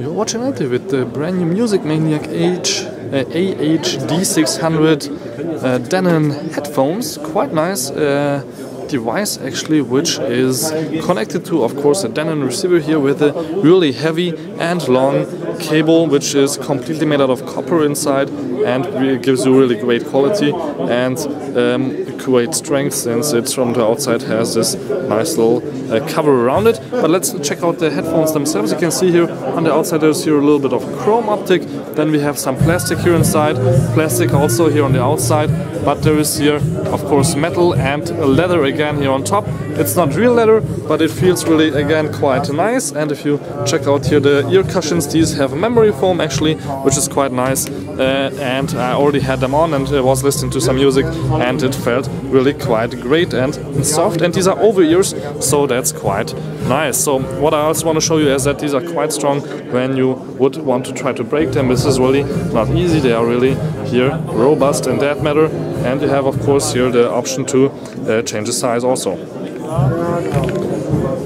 You're watching it with the brand new Music Maniac H, uh, AHD600 uh, Denon headphones. Quite nice uh, device actually, which is connected to, of course, a Denon receiver here with a really heavy and long cable, which is completely made out of copper inside and it gives you really great quality and um, great strength since it's from the outside has this nice little uh, cover around it. But let's check out the headphones themselves. You can see here on the outside there's here a little bit of chrome optic. Then we have some plastic here inside, plastic also here on the outside. But there is here, of course, metal and leather again here on top. It's not real leather, but it feels really again quite nice. And if you check out here the ear cushions, these have a memory foam actually, which is quite nice. Uh, and I already had them on and I was listening to some music and it felt really quite great and soft and these are over ears so that's quite nice. So what I also want to show you is that these are quite strong when you would want to try to break them. This is really not easy. They are really here robust in that matter and you have of course here the option to uh, change the size also.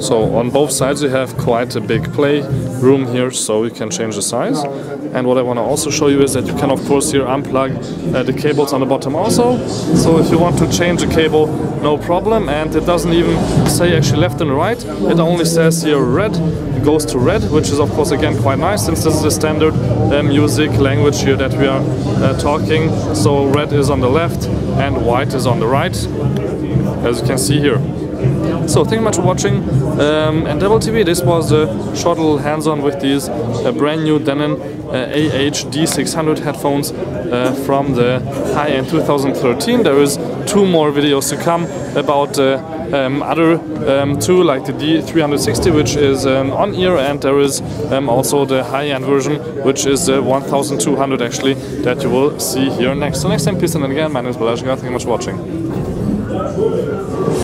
So on both sides you have quite a big play room here so you can change the size. And what I want to also show you is that you can of course here unplug uh, the cables on the bottom also. So if you want to change the cable, no problem. And it doesn't even say actually left and right. It only says here red. Goes to red, which is of course again quite nice since this is the standard uh, music language here that we are uh, talking. So red is on the left and white is on the right, as you can see here. So thank you much for watching um, nDevil TV. This was a short little hands-on with these uh, brand new Denon uh, AHD600 headphones uh, from the high-end 2013. There is two more videos to come about uh, um, other um, two like the D360 which is an on-ear and there is um, also the high-end version which is the 1200 actually that you will see here next. So next time peace and again my name is Balazs. Thank you much for watching.